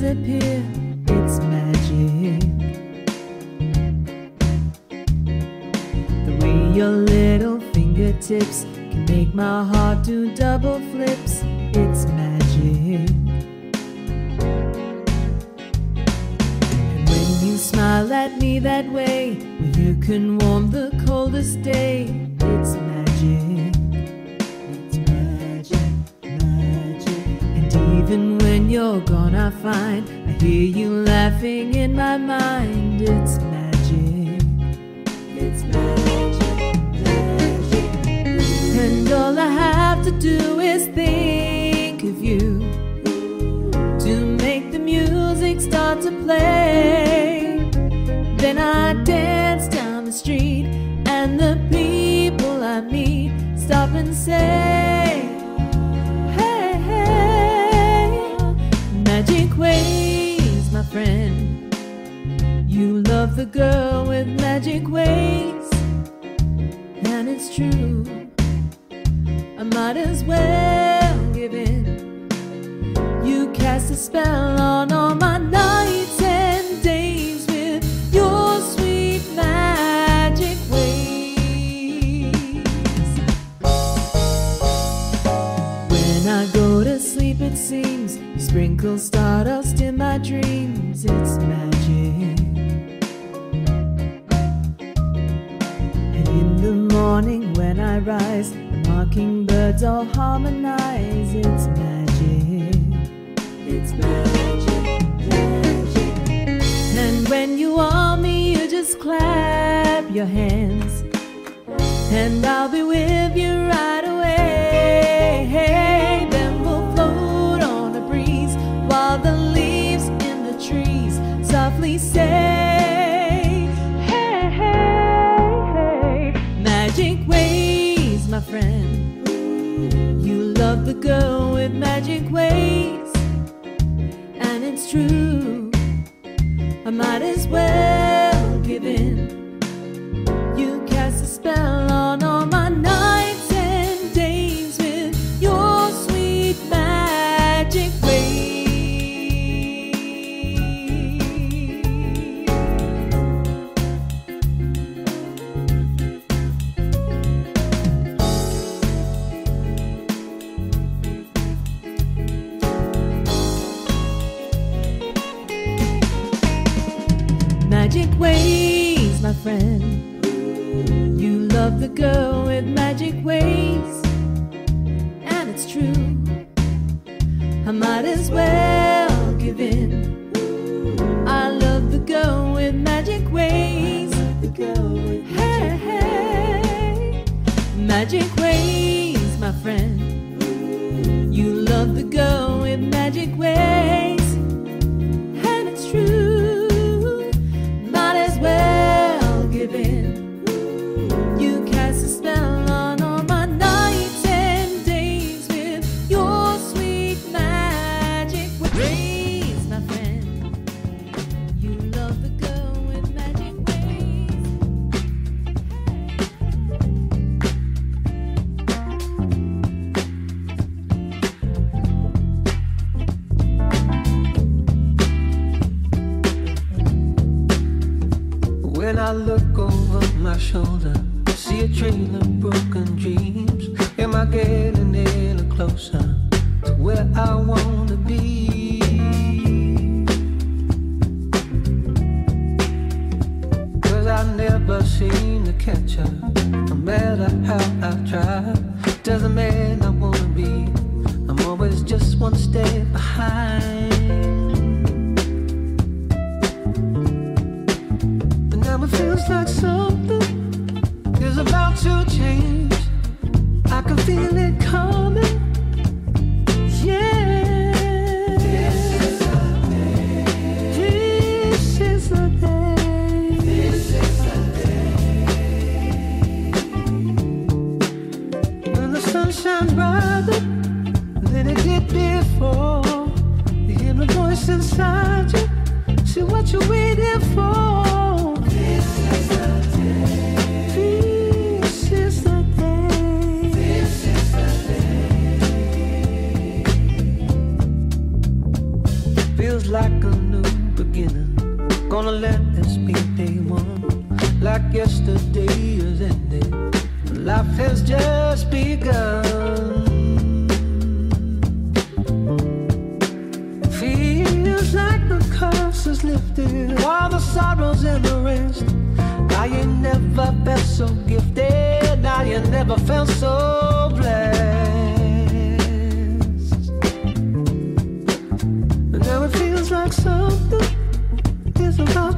disappear. It's magic. The way your little fingertips can make my heart do double flips. It's magic. And when you smile at me that way, well, you can warm the coldest day. It's magic. It's magic, magic. And even when you're gonna find I hear you laughing in my mind. It's magic. It's magic, magic. And all I have to do is think of you to make the music start to play. Then I dance down the street, and the people I meet stop and say, the girl with magic ways, and it's true. I might as well give in. You cast a spell on all my nights and days with your sweet magic ways. When I go to sleep, it seems you sprinkle stardust in my dreams. It's magic. The morning when I rise, the mockingbirds all harmonize. It's magic. It's magic, magic. And when you want me, you just clap your hands. And I'll be with you right away. Then we'll float on a breeze while the leaves in the trees softly say, friend. You love the girl with magic ways, and it's true. I might as well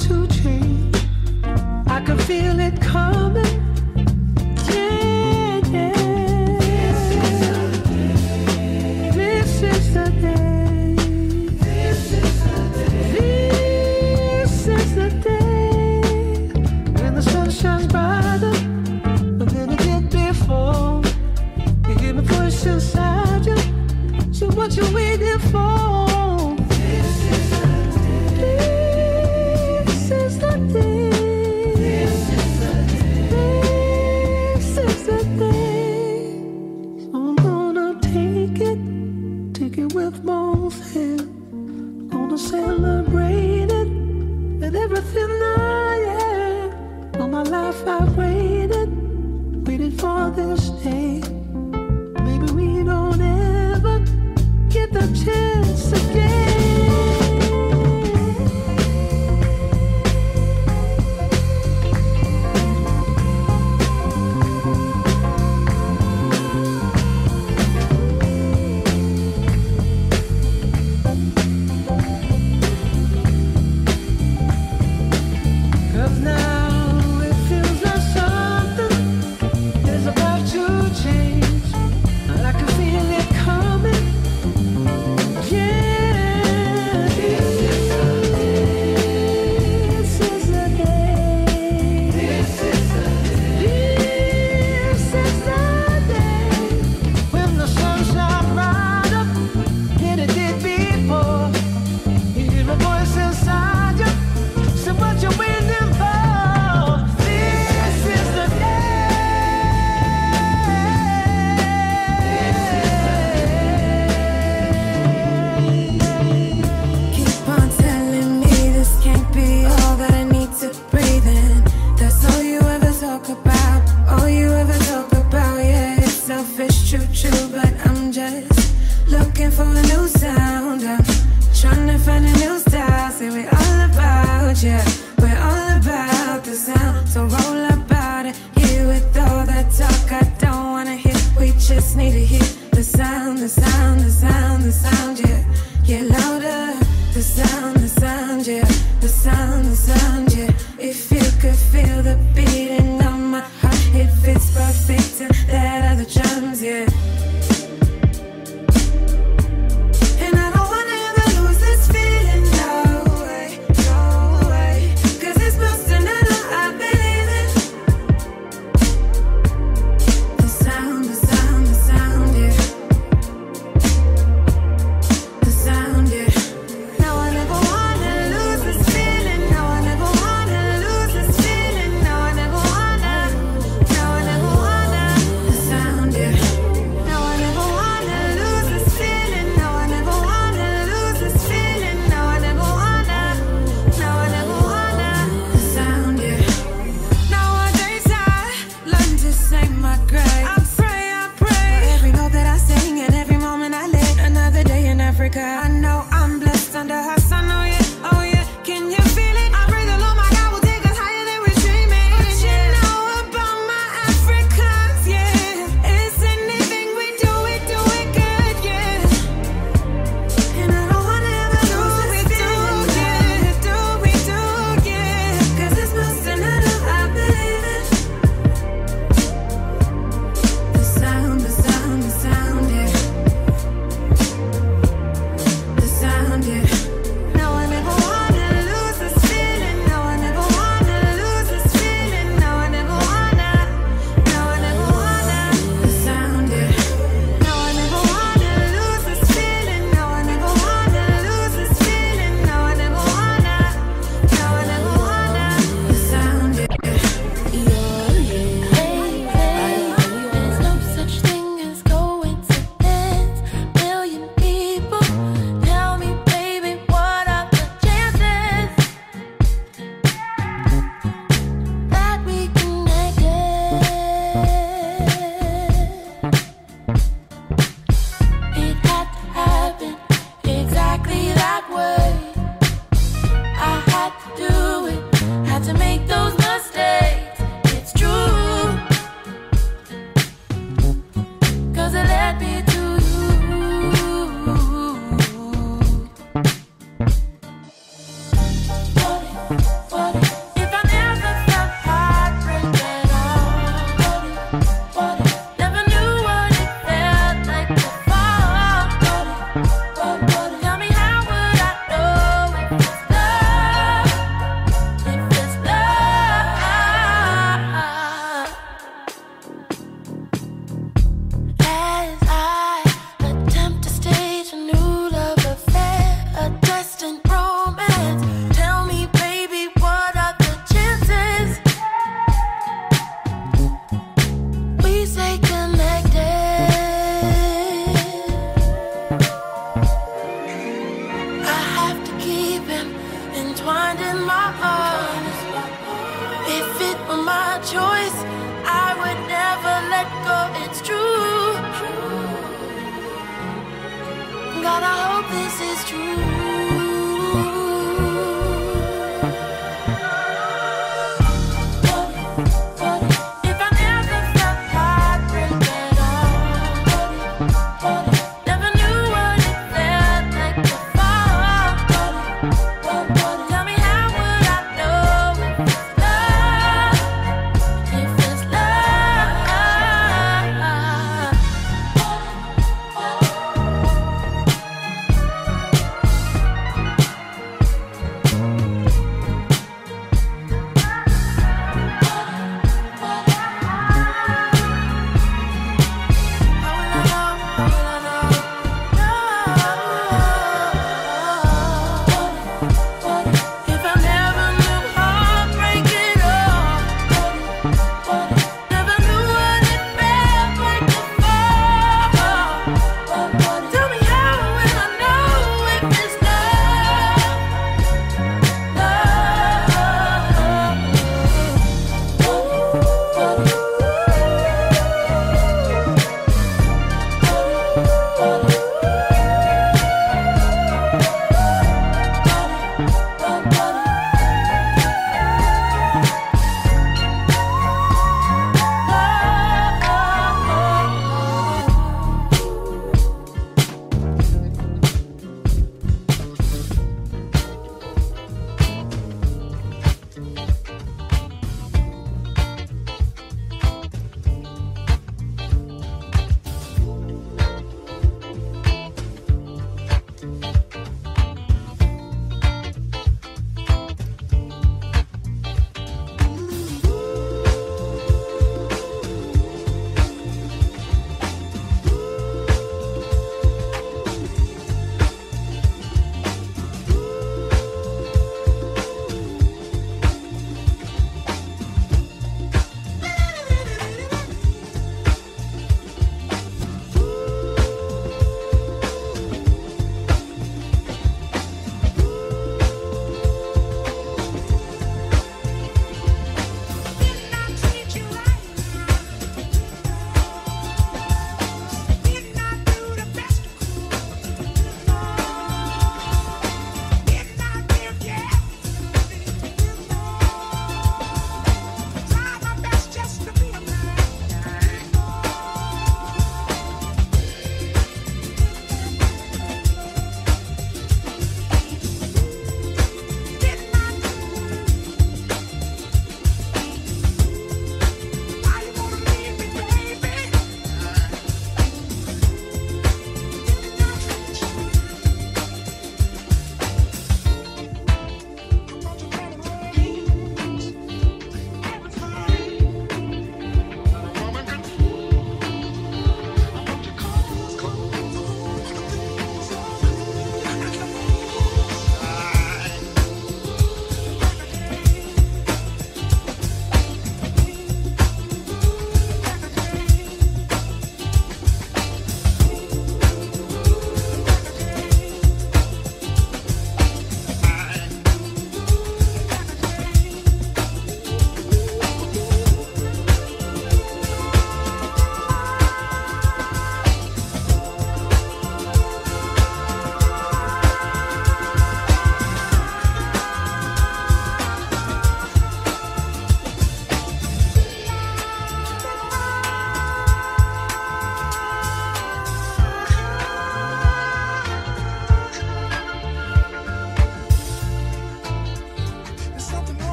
to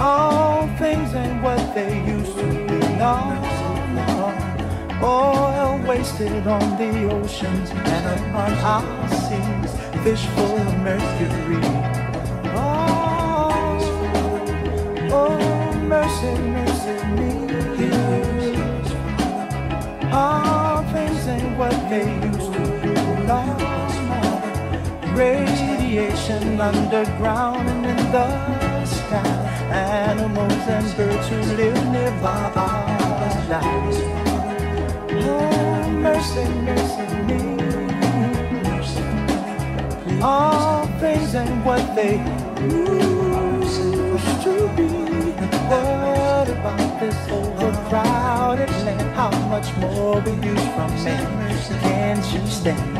All things ain't what they used to be. No, no. Oil wasted on the oceans and upon our seas. Fish full of mercury. Oh, oh, mercy, mercy me. All things ain't what they used to be. No, no. Radiation underground and in the. Animals and birds who live nearby our lives. Oh, mercy, mercy me. All things and what they used to be. What about this overcrowded land? How much more we use from men? Can't you stand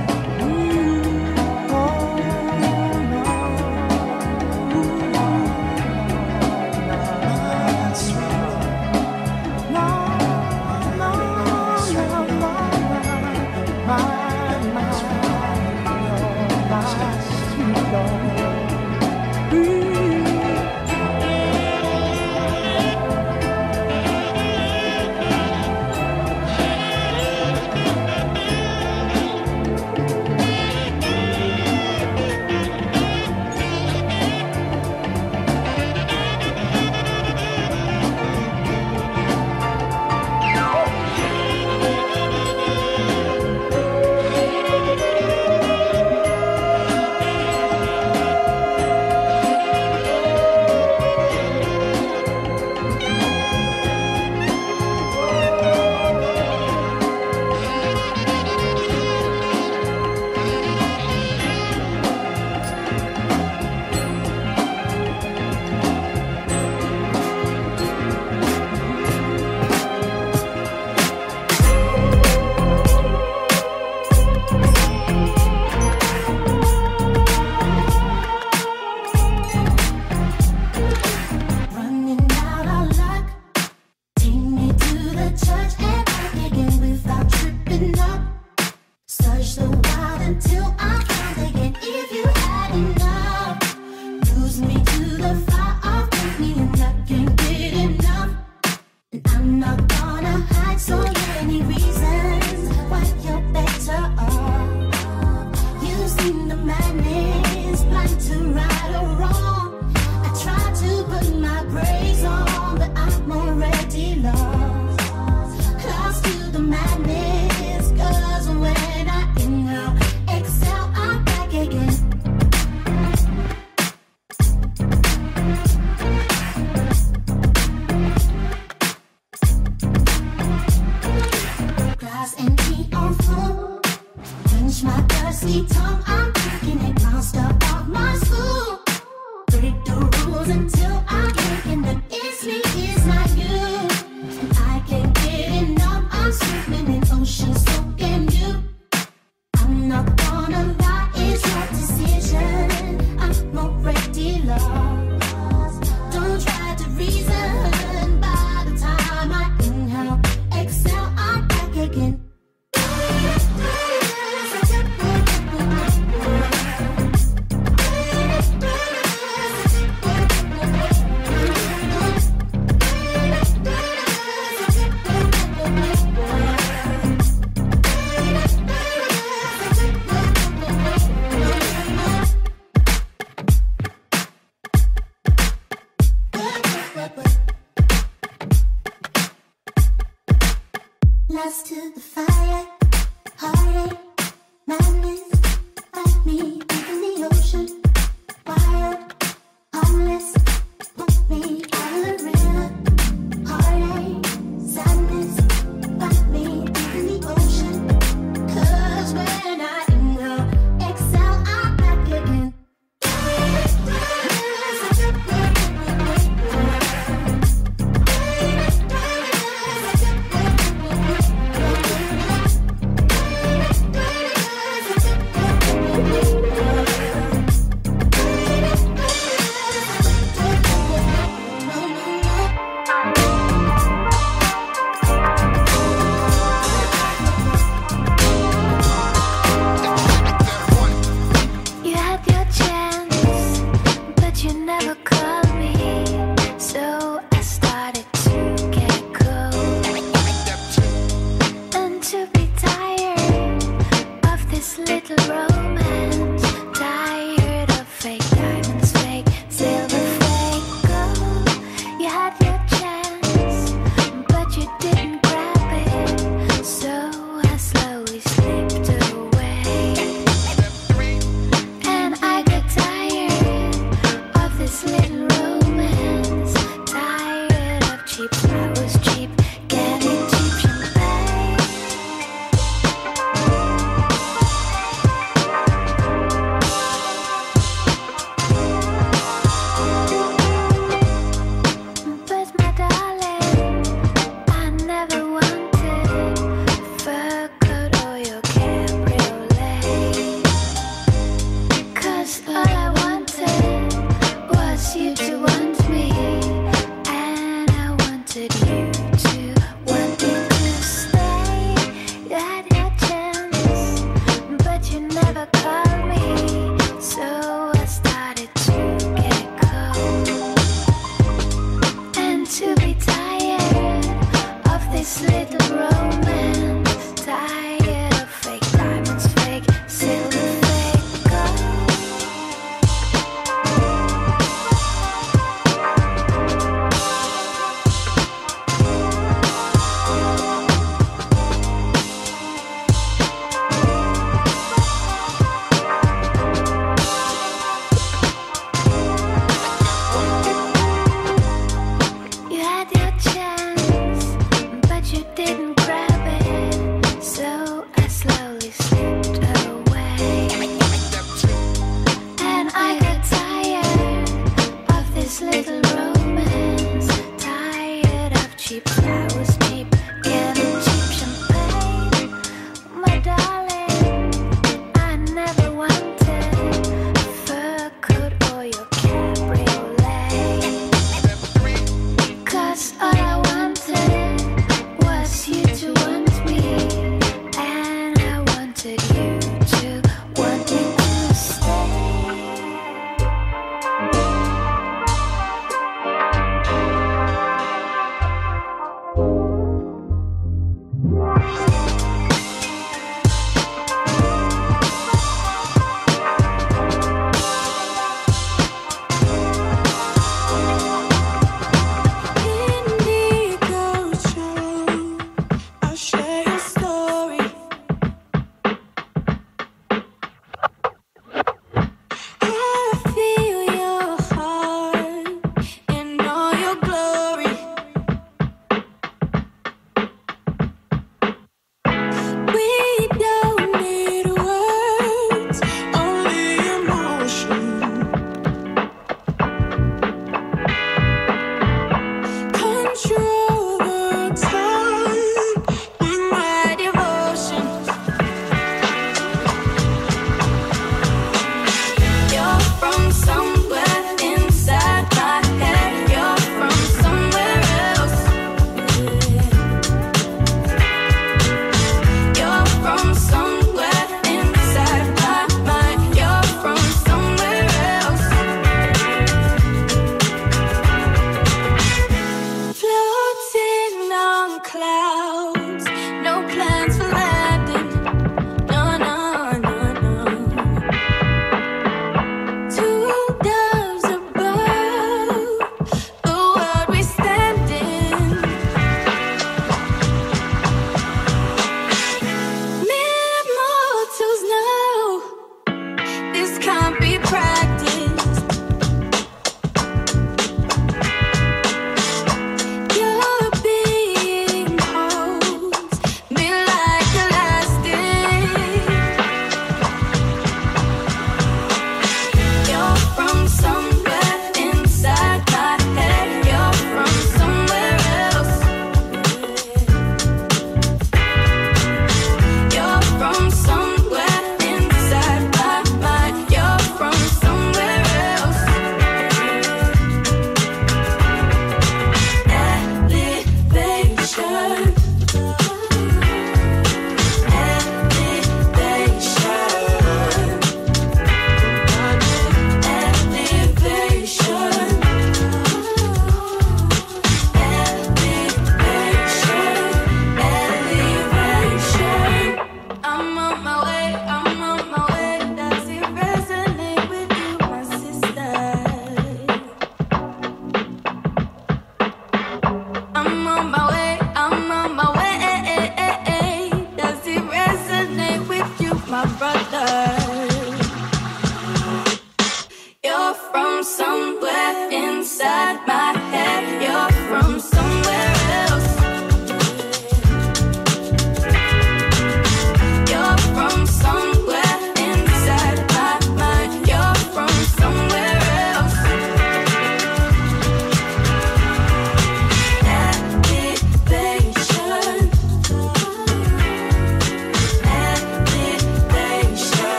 Thirsty tongue, I'm little romance.